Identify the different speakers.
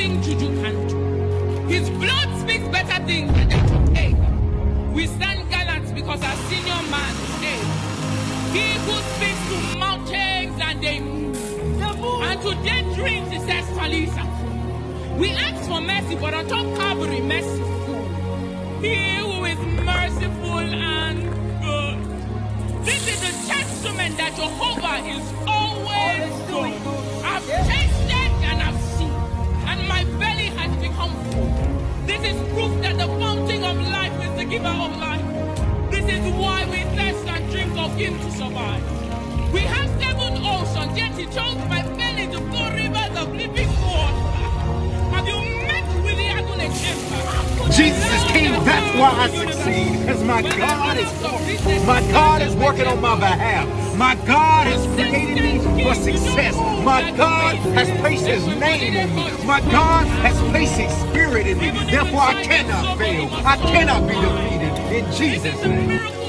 Speaker 1: nothing Juju can do. His blood speaks better things than that of egg. We stand gallant because our senior man is He who speaks to mountains and they move. And to dead dreams he says, Talitha. We ask for mercy, but on top Calvary, mercy. He giver of life. This is why we thirst and drink of Him to survive. We have seven oceans, yet He chose my belly to flow rivers of living water. Have you met Willie Agunekemba?
Speaker 2: Jesus is king. That's why I succeed. Because my God is my God is working on my behalf. My God has created me for success. My God has placed his name in me. My God has placed his spirit in me. Therefore I cannot fail. I cannot be defeated. In Jesus' name.